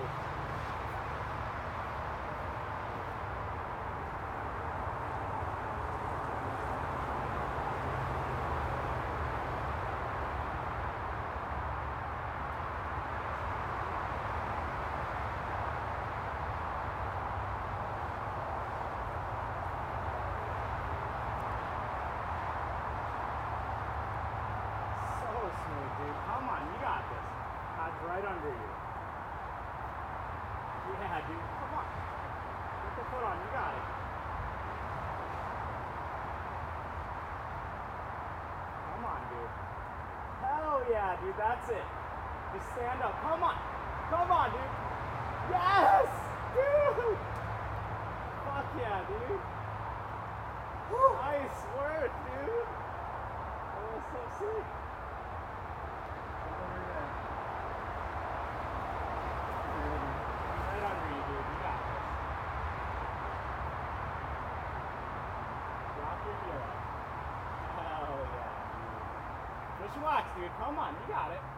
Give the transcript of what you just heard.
So smooth, dude. Come on, you got this. God's right under you. Yeah, dude. Come on. Put the foot on. You got it. Come on, dude. Hell yeah, dude. That's it. Just stand up. Come on. Come on, dude. Yes! Dude! Fuck yeah, dude. Nice work, dude. Yeah, dude. Come on. You got it.